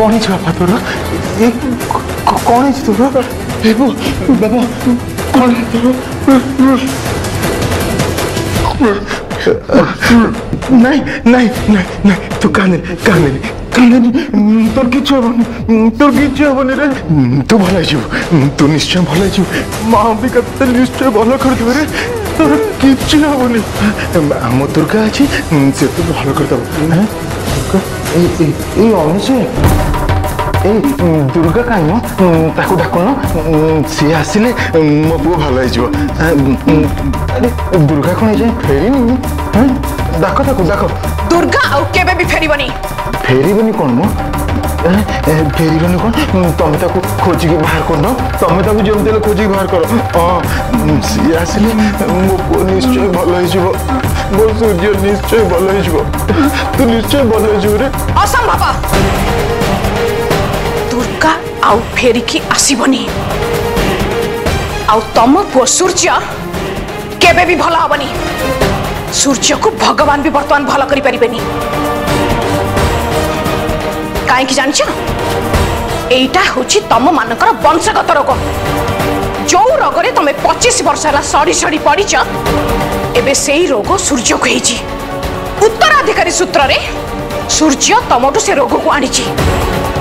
ಕಾಣೇಜ್ ಬಾಬಾ ತೋರ ಕಾಣೇಜ್ ತೋರ ಬಾಬಾ ಬಾಬಾ ಕಾಣೇಜ್ ತೋರ নাই নাই নাই নাই তো কানে কানে কানে তোর কিছু হব তোর কিছু হব রে তু ভালো আছিস তু নিশ্চয় ভালো আছিস মা অম্বিকা তোর নিশ্চয় ভালো করে দেবে রে তোর কিছু হবনি আম দুর্গা আছে সে তো ভালো করে দেব হ্যাঁ দুর্গা এই এই অনেক दुर्गा कहीं डाक सी आसने मो पु भल दुर्गा कौन जाए फेरी डाक डाक दुर्गा फेर फेर कौन म फेर कौन तुम्हें खोजिक बाहर कर जो जमीन खोज बाहर कर सी आस निश्चय भल हो सूर्य निश्चय भल हो तू निश्चय भल हो ଆଉ ଫେରିକି ଆସିବନି ଆଉ ତମ ପୁଅ ସୂର୍ଯ୍ୟ କେବେ ବି ଭଲ ହବନି ସୂର୍ଯ୍ୟକୁ ଭଗବାନ ବି ବର୍ତ୍ତମାନ ଭଲ କରିପାରିବେନି କାହିଁକି ଜାଣିଛ ଏଇଟା ହେଉଛି ତମମାନଙ୍କର ବଂଶଗତ ରୋଗ ଯୋଉ ରୋଗରେ ତମେ ପଚିଶ ବର୍ଷ ହେଲା ସଢ଼ି ସଢ଼ି ପଡ଼ିଛ ଏବେ ସେଇ ରୋଗ ସୂର୍ଯ୍ୟକୁ ହେଇଛି ଉତ୍ତରାଧିକାରୀ ସୂତ୍ରରେ ସୂର୍ଯ୍ୟ ତମଠୁ ସେ ରୋଗକୁ ଆଣିଛି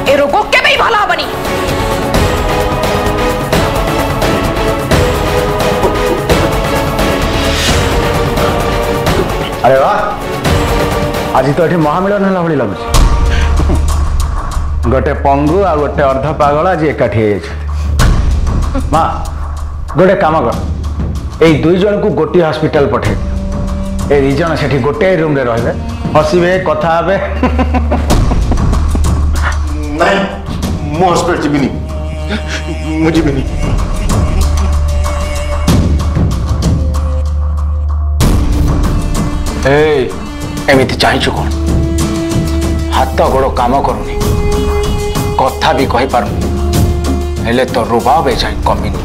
ए रोगो केबेई भला बनी अरे वाह आज तो ये महामिलन है भाई लगुच गोटे पंगु आ गोटे अर्ध पगल आज एकाठी माँ गोटे कम कर यही दुईज को गोटे हस्पिटाल पठे ए दुईज से गोटे रूम्रे रे हसबे कथा मैं मोहसपर जी भी नहीं मुझे भी नहीं एमती चाहू हाथ गोड़ कम कर कथा भी कमी कल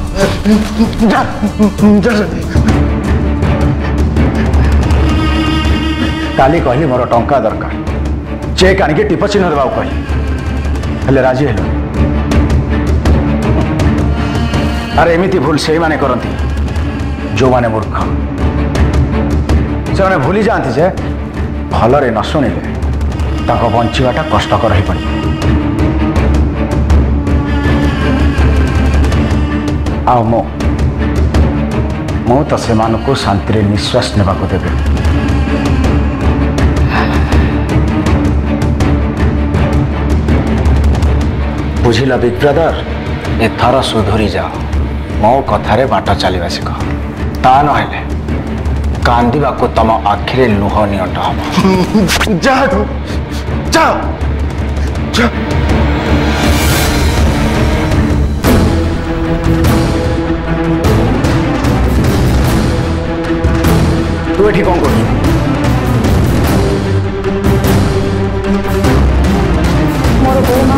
कहली मोर टा दरकार चेक आपचिन्ह देवा कहली हेले राजी हेलु आर एमती भूल से माने करती जो माने मूर्ख से भूली जाती जे भल न शुणिले बचाटा कष्टर हो पड़े आ मु तो से शांति निश्वास नेवाक देवी बुझला बिग ब्रदर एथर सुधुरी जाओ मो कथार बाट चलवा शिख ता कांदीबा को तुम आखिरे लुह नि तू कर मोर बोमा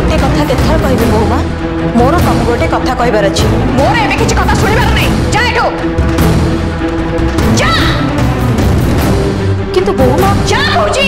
গোটে কথা কেথর কইবি বৌমা মোর তোকে গোটে কথা কইবার আছে মোর এবে কিছু কথা শুনিবার নাই যা এঠু যা কিন্তু বৌমা যা কইছি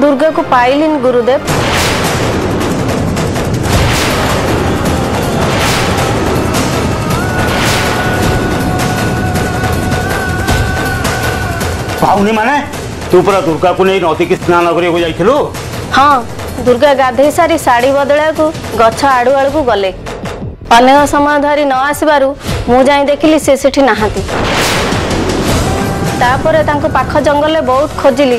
दुर्गा को पाइलिन गुरुदेव पाहुनी माने तू पूरा दुर्गा को नहीं नदी की स्नान करने जाइलु हाँ दुर्गा गाधे सारी साड़ी बदला को गछ आड़ु आड़ को गले अनेक समय धरी न आसबारू ମୁଁ ଯାଇ ଦେଖିଲି ସେ ସେଠି ନାହାନ୍ତି ତାପରେ ତାଙ୍କ ପାଖ ଜଙ୍ଗଲରେ ବହୁତ ଖୋଜିଲି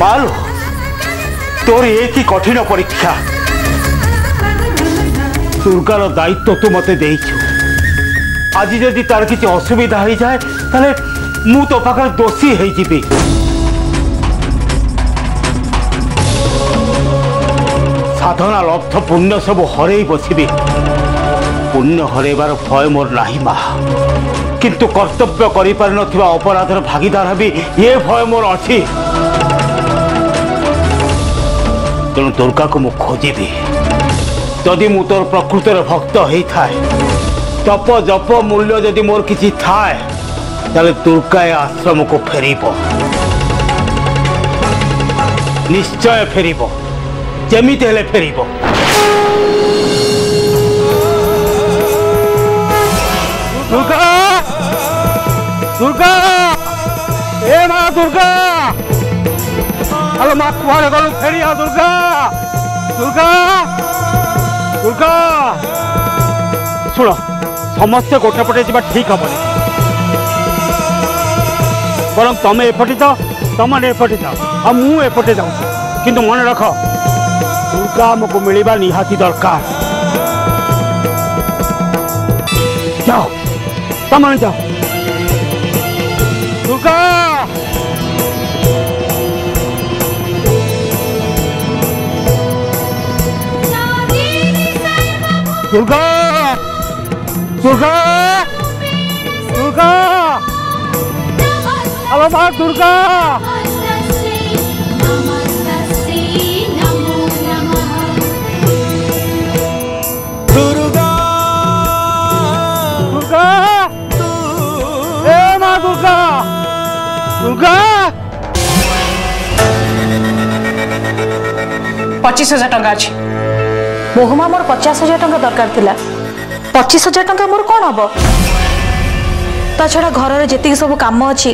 তোর ତୋର কঠিন পরীক্ষা କଠିନ ପରୀକ୍ଷା তো ଦାୟିତ୍ୱ ତୁ ମୋତେ ଦେଇଛୁ ଆଜି ଯଦି ତାର କିଛି ଅସୁବିଧା ହେଇଯାଏ ତାହେଲେ ମୁଁ ତୋ ପାଖରେ ଦୋଷୀ ହେଇଯିବି সাধনা লব্ধ পুণ্য সব হরেই বসিবি পুণ্য হরাইবার ভয় মোর নাহি মা কিন্তু কর্তব্য করিপার অপরাধের ভাগিদার হবি এ ভয় মোর অছি ତେଣୁ ଦୁର୍ଗାକୁ ମୁଁ ଖୋଜିଦିଏ ଯଦି ମୁଁ ତୋର ପ୍ରକୃତର ଭକ୍ତ ହେଇଥାଏ ତପ ଜପ ମୂଲ୍ୟ ଯଦି ମୋର କିଛି ଥାଏ ତାହେଲେ ଦୁର୍ଗା ଏ ଆଶ୍ରମକୁ ଫେରିବ ନିଶ୍ଚୟ ଫେରିବ ଯେମିତି ହେଲେ ଫେରିବ दुर्गा दुर्गा हे माँ दुर्गा हेलो मा कुहाडे गर्नु फेरि आ दुर्गा दुर्गा दुर्गा सुन समस्या गोटे पटे जिबा ठीक हबले बरम तमे ए पटे जा तमे ने जा आ मु ए पटे किंतु मन राख दुर्गा म को मिलिबा निहाती दरकार जा तमन जा दुर्गा दुर्गा दुर्गा दुर्गा अब माँ दुर्गा दुर्गा हजार टाइम अच्छी महुमा मोर पचास हजार टाइम दरकार पचीस हजार टाइम मोर कौन हम ताड़ा घर जी सब कम अच्छी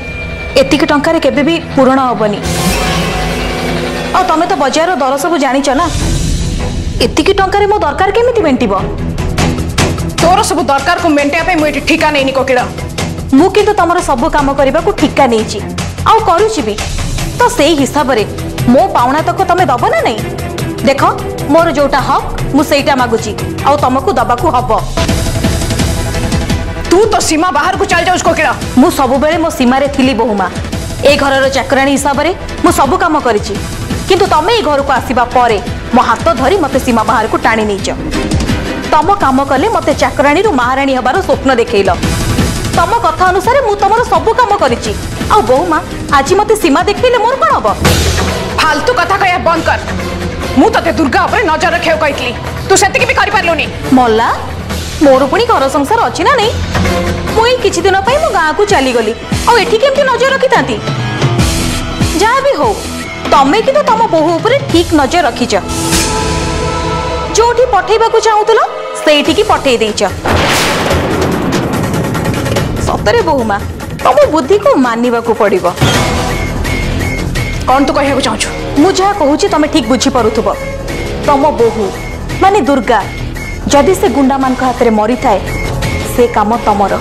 एतिक टकर पूरण हेनी आमे तो बजार दर सब जाच ना इतनी टकर मो दरकार केमी मेट तोर सब दरकार को मेटे मुझे ठिका नहीं कोकिल मुझे तुम सब कम करने को ठिका नहीं करूची भी तो से हिसाब पाणा तक तुम दबना नहीं देख ମୋର ଯୋଉଟା ହକ୍ ମୁଁ ସେଇଟା ମାଗୁଛି ଆଉ ତମକୁ ଦବାକୁ ହବ ତୁ ତ ସୀମା ବାହାରକୁ ଚାଲି ଯାଉଛୁ କୋକିଳ ମୁଁ ସବୁବେଳେ ମୋ ସୀମାରେ ଥିଲି ବୋହୁମା ଏ ଘରର ଚାକରାଣୀ ହିସାବରେ ମୁଁ ସବୁ କାମ କରିଛି କିନ୍ତୁ ତମେ ଏ ଘରକୁ ଆସିବା ପରେ ମୋ ହାତ ଧରି ମୋତେ ସୀମା ବାହାରକୁ ଟାଣି ନେଇଛ ତମ କାମ କଲେ ମୋତେ ଚାକରାଣୀରୁ ମହାରାଣୀ ହେବାର ସ୍ୱପ୍ନ ଦେଖେଇଲ ତମ କଥା ଅନୁସାରେ ମୁଁ ତମର ସବୁ କାମ କରିଛି ଆଉ ବୋହୁମା ଆଜି ମୋତେ ସୀମା ଦେଖେଇଲେ ମୋର କ'ଣ ହବ ଫାଲତୁ କଥା କହିବା ବନ୍ଦ କର मु तते तो दुर्गा ऊपर नजर रखियो कहितली तू सेति के भी करि परलोनी मल्ला मोर पुनी घर संसार अछि ना नै मोई किछि दिन पई मो गां को चली गली औ एठी केमथि नजर रखि तांती जा भी हो तमे कि त तम बहु ऊपर ठीक नजर रखि छ जोठी पठेबा को चाहुतलो सेठी की पठे देइ छ सतरे बहुमा तम बुद्धि को मानिबा को पड़िबो कौन तू तो कहिया को चाहछु ମୁଁ ଯାହା କହୁଛି ତମେ ଠିକ୍ ବୁଝିପାରୁଥିବ ତମ ବୋହୂ ମାନେ ଦୁର୍ଗା ଯଦି ସେ ଗୁଣ୍ଡାମାନଙ୍କ ହାତରେ ମରିଥାଏ ସେ କାମ ତମର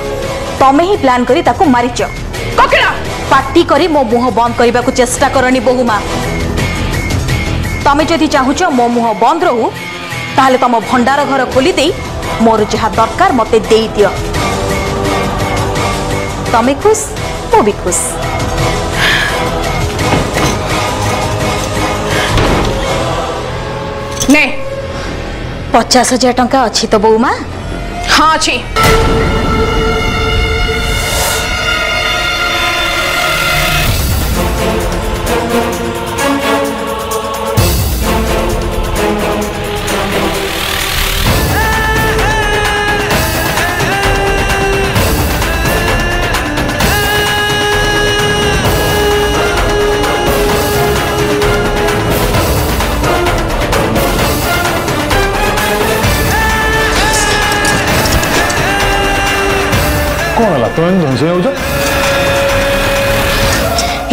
ତମେ ହିଁ ପ୍ଲାନ୍ କରି ତାକୁ ମାରିଛ ପାଟି କରି ମୋ ମୁହଁ ବନ୍ଦ କରିବାକୁ ଚେଷ୍ଟା କରନି ବୋହୂ ମା ତମେ ଯଦି ଚାହୁଁଛ ମୋ ମୁହଁ ବନ୍ଦ ରହୁ ତାହେଲେ ତମ ଭଣ୍ଡାର ଘର ଖୋଲିଦେଇ ମୋର ଯାହା ଦରକାର ମୋତେ ଦେଇଦିଅ ତମେ ଖୁସ୍ ମୁଁ ବି ଖୁସ୍ पचास हजार टाँह अच्छी तो बोमा हाँ अच्छी 박도현 전세 여자?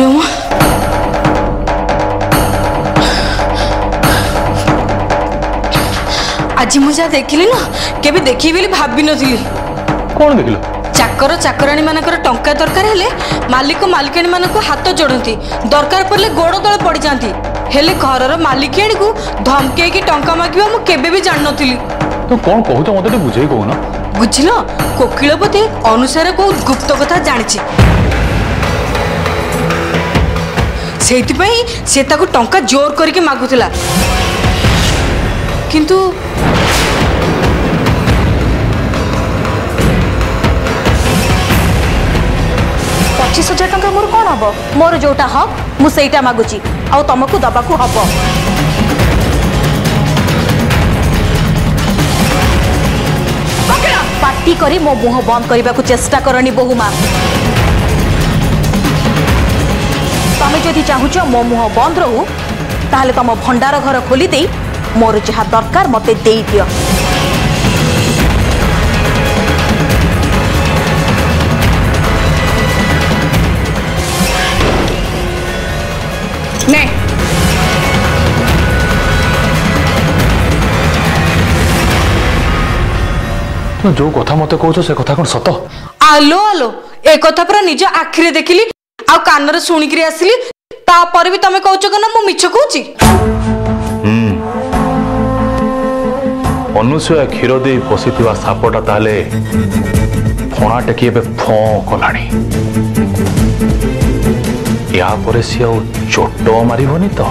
영호? ଆଜି ମୁଁ ଯାହା ଦେଖିଲି ନା କେବେ ଦେଖିବି ବୋଲି ଭାବିନଥିଲି କ'ଣ ଦେଖିଲ ଚାକର ଚାକରାଣୀ ମାନଙ୍କର ଟଙ୍କା ଦରକାର ହେଲେ ମାଲିକ ମାଲିକାଣୀ ମାନଙ୍କୁ ହାତ ଯୋଡ଼ନ୍ତି ଦରକାର ପଡ଼ିଲେ ଗୋଡ଼ ତଳେ ପଡ଼ିଯାନ୍ତି ହେଲେ ଘରର ମାଲିକାଣୀକୁ ଧମକେଇକି ଟଙ୍କା ମାଗିବା ମୁଁ କେବେ ବି ଜାଣିନଥିଲି ତୁ କ'ଣ କହୁଛ ମୋତେ ଟିକେ ବୁଝେଇ କହୁନ বুঝল কোকিল বোধে অনুসার কেউ গুপ্ত কথা জাঁচি সেইপাই সে তাকে টঙ্কা জোর করিকি মাগুলা কিন্তু পঁচিশ হাজার টঙ্কা মোর কম হব মোর যেটা হক মু সেইটা মাগুছি আউ তোমাকে দেওয়া হব पाटी करे मो मुह बंद करने को चेष्टा करनी बोहूमा तुम्हें जदि चाहू मो मुह बंद रो तुम भंडार घर खोली मोर जहाँ दरकार मत दे जो कथा मते कहउछ से कथा कोन सत आलो आलो ए कथा पर निज आखिरे देखिली आ कान रे सुनी करी आसली ता पर भी तमे कहउछ कना मु मिछ कहउची हम ଅନୁସୂୟା କ୍ଷୀର ଦେଇ ବସିଥିବା ସାପଟା ତାହେଲେ ଫଣା ଟେକି ଏବେ ଫଁ କଲାଣି ଏହାପରେ ସିଏ ଆଉ ଚୋଟ ମାରିବନି ତ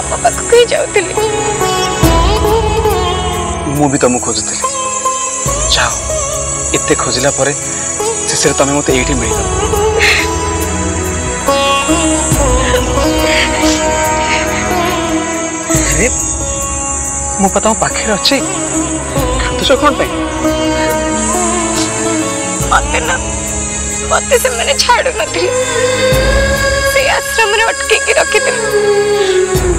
ବାପା ପାଖକୁ ହିଁ ଯାଉଥିଲି ମୁଁ ବି ତମକୁ ଖୋଜୁଥିଲି ଯାଅ ଏତେ ଖୋଜିଲା ପରେ ଶେଷରେ ତମେ ମୋତେ ଏଇଠି ମିଳିଲ ମୁଁ ପା ତମ ପାଖରେ ଅଛି କାନ୍ଦୁଛ କ'ଣ ପାଇଁ ମତେ ନା ମତେ ସେମାନେ ଛାଡ଼ୁନଥିଲେ ସେଇ ଆଶ୍ରମରେ ଅଟକେଇକି ରଖିଥିଲେ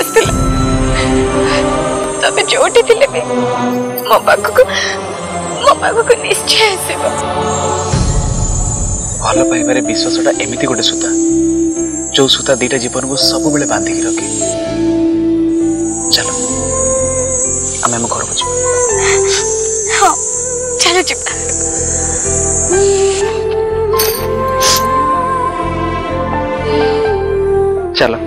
ଆସିଥିଲା ତମେ ଯୋଉଠି ଥିଲେ ବି ମୋ ପାଖକୁ ମୋ ପାଖକୁ ନିଶ୍ଚୟ ଆସିବ ଭଲ ପାଇବାରେ ବିଶ୍ୱାସଟା ଏମିତି ଗୋଟେ ସୂତା ଯୋଉ ସୂତା ଦିଟା ଜୀବନକୁ ସବୁବେଳେ ବାନ୍ଧିକି ରଖେ ଚାଲ ଆମେ ଆମ ଘରକୁ ଯିବା ହଁ ଚାଲ ଯିବା ଚାଲ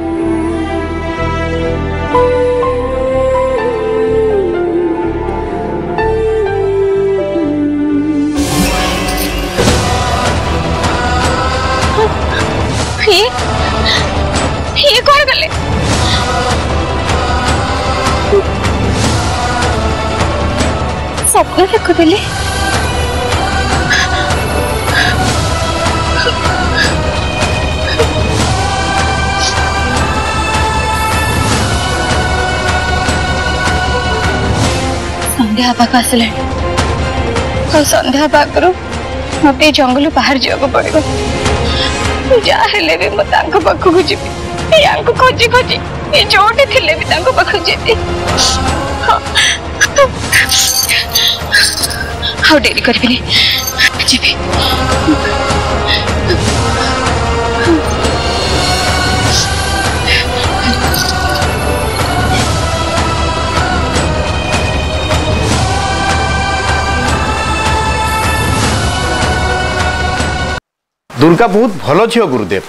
ଭୟ ଦେଖୁଥିଲି ସନ୍ଧ୍ୟା ହେବାକୁ ଆସିଲାଣି ଆଉ ସନ୍ଧ୍ୟା ହେବା ଆଗରୁ ମୋତେ ଜଙ୍ଗଲରୁ ବାହାରି ଯିବାକୁ ପଡିବ ଯାହା ହେଲେ ବି ମୁଁ ତାଙ୍କ ପାଖକୁ ଯିବି ଖୋଜି ଖୋଜି ଯୋଉଠି ଥିଲେ ବି ତାଙ୍କ ପାଖକୁ ଯିବି डेरी कर दुर्गा बहुत भल झी गुरुदेव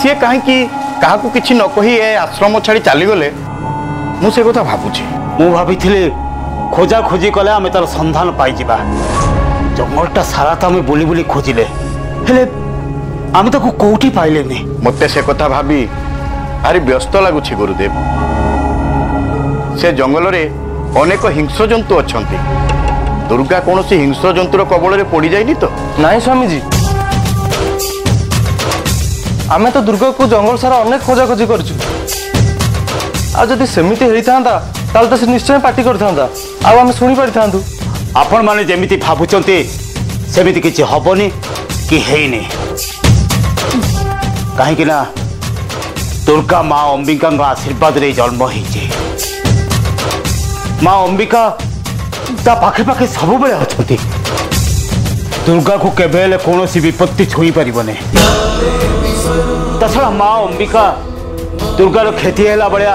सी कहीं क्या नक आश्रम छाड़ी चलीगले मुझे भावुची मु भाई খোঁজাখোঁজি কলে ଆମେ ତାର ସନ୍ଧାନ ପାଇଯିବା ଜଙ୍ଗଲଟା ସାରା ତ ଆମେ ବୁଲି ବୁଲି ଖୋଜିଲେ ହେଲେ ଆମେ ତାକୁ କୋଉଠି ପାଇଲେନି ମୋତେ ସେ କଥା ଭାବି ଭାରି ବ୍ୟସ୍ତ ଲାଗୁଛି ଗୁରୁଦେବ ସେ ଜଙ୍ଗଲରେ ଅନେକ ହିଂସ୍ର ଜନ୍ତୁ ଅଛନ୍ତି ଦୁର୍ଗା କୌଣସି ହିଂସ୍ର ଜନ୍ତୁର କବଳରେ ପଡ଼ିଯାଇନି ତ ନାଇଁ ସ୍ୱାମୀଜୀ ଆମେ ତ ଦୁର୍ଗାକୁ ଜଙ୍ଗଲ ସାରା ଅନେକ ଖୋଜାଖୋଜି କରିଛୁ ଆଉ ଯଦି ସେମିତି ହେଇଥାନ୍ତା তাহলে তো সে নিশ্চয় পার্টি করতা আমি শুনেপারি আপন মানে যেমি ভাবুচার সেমিতি কিছু হবনি কি হয়নি কী না দুর্গা মা অম্বিকা আশীর্বাদে জন্ম হয়েছে মা অম্বিকা তা পাখে পাখে সবুলে অনেক দুর্গা কু কেবে হলে কোণী বিপত্তি ছুঁই পারবনি তাছাড়া মা অম্বিকা দুর্গার ক্ষতি হলা ভাড়া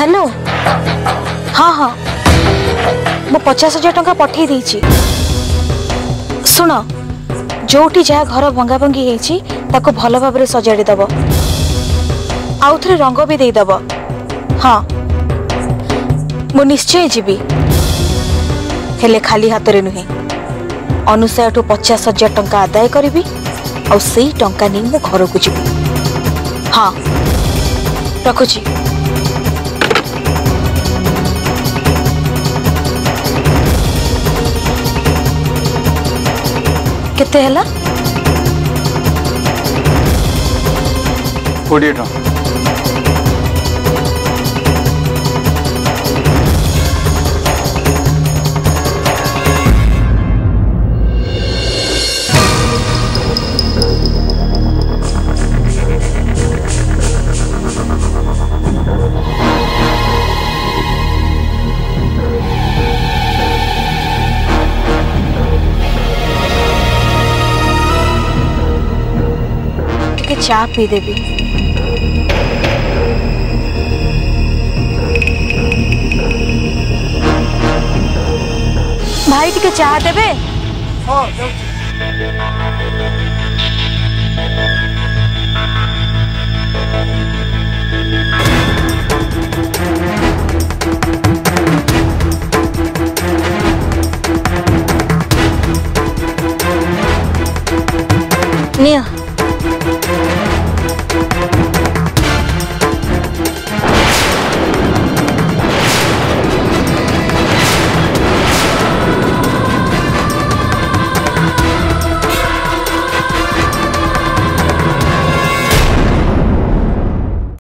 हेलो हाँ हाँ मु पचास हजार टाइम पठे शुण जो जहाँ घर भंगा भंगी ताको भल भाव सजाड़ी दब आउ थ रंग भी देदेब हाँ मुश्चय जी जीवी हेले खाली हाथ में नुहे अनुसार ठू पचास हजार टाँग आदाय करी आई टा नहीं मो घर को हाँ रखुची के शाप ही देवी भाई टी चा देवे हाँ, नियो